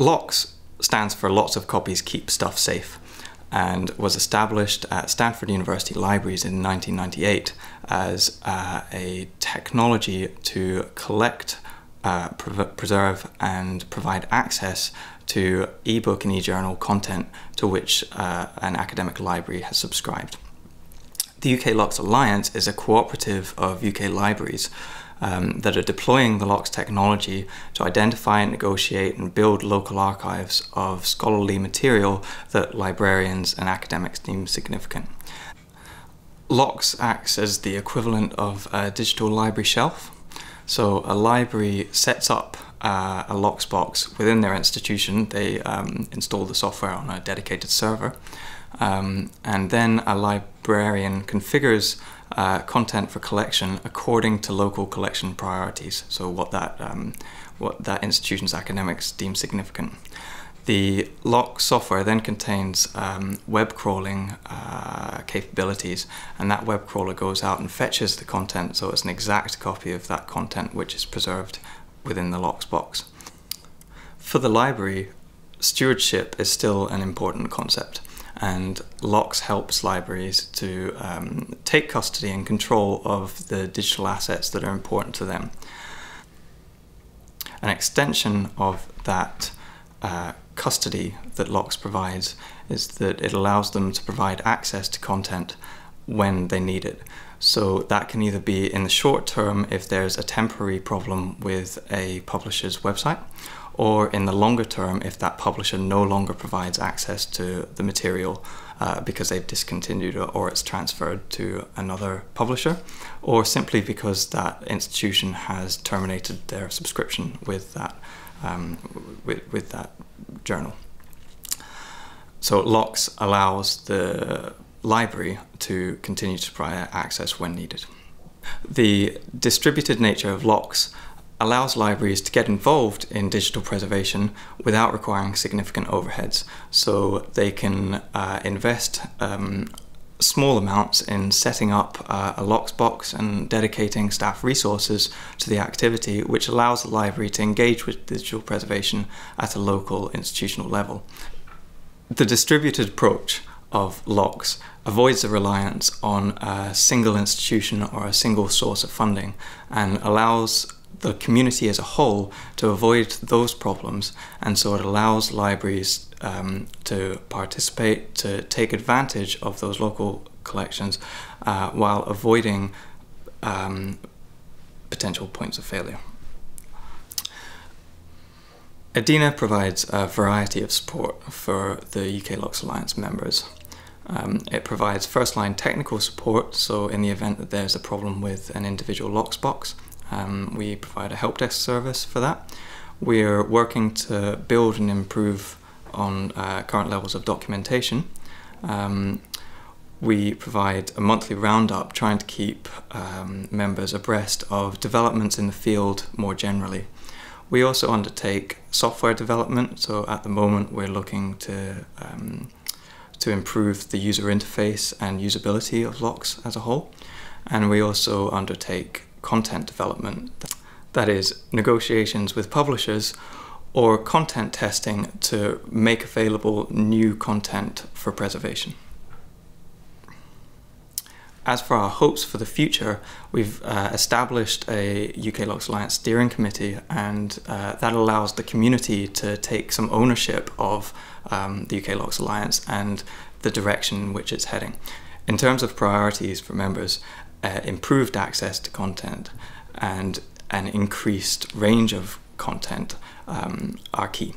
LOCKSS stands for Lots of Copies Keep Stuff Safe and was established at Stanford University Libraries in 1998 as uh, a technology to collect, uh, pre preserve, and provide access to ebook and e-journal content to which uh, an academic library has subscribed. The UK LOCKSS Alliance is a cooperative of UK libraries um, that are deploying the LOCKSS technology to identify, and negotiate, and build local archives of scholarly material that librarians and academics deem significant. LOCKSS acts as the equivalent of a digital library shelf. So a library sets up uh, a LOCKSS box within their institution. They um, install the software on a dedicated server. Um, and then a librarian configures uh, content for collection according to local collection priorities. So what that um, what that institution's academics deem significant. The LOCKSS software then contains um, web crawling uh, capabilities, and that web crawler goes out and fetches the content, so it's an exact copy of that content which is preserved within the LOCKSS box. For the library, stewardship is still an important concept and LOCKSS helps libraries to um, take custody and control of the digital assets that are important to them. An extension of that uh, custody that LOCKSS provides is that it allows them to provide access to content when they need it. So that can either be in the short term if there's a temporary problem with a publisher's website, or in the longer term if that publisher no longer provides access to the material uh, because they've discontinued it or it's transferred to another publisher, or simply because that institution has terminated their subscription with that, um, with, with that journal. So LOCKSS allows the library to continue to provide access when needed. The distributed nature of LOCKSS allows libraries to get involved in digital preservation without requiring significant overheads. So they can uh, invest um, small amounts in setting up uh, a LOCKSS box and dedicating staff resources to the activity, which allows the library to engage with digital preservation at a local institutional level. The distributed approach of LOCKSS avoids the reliance on a single institution or a single source of funding and allows the community as a whole to avoid those problems and so it allows libraries um, to participate, to take advantage of those local collections uh, while avoiding um, potential points of failure. EDINA provides a variety of support for the UK LOCKSS Alliance members. Um, it provides first-line technical support, so in the event that there's a problem with an individual LOCKSS box, um, we provide a help desk service for that. We're working to build and improve on uh, current levels of documentation. Um, we provide a monthly roundup trying to keep um, members abreast of developments in the field more generally. We also undertake software development, so at the moment we're looking to um, to improve the user interface and usability of LOCKSS as a whole. And we also undertake content development, that is, negotiations with publishers or content testing to make available new content for preservation. As for our hopes for the future, we've uh, established a UK LOCKSS Alliance steering committee and uh, that allows the community to take some ownership of um, the UK LOCKSS Alliance and the direction in which it's heading. In terms of priorities for members, uh, improved access to content and an increased range of content um, are key.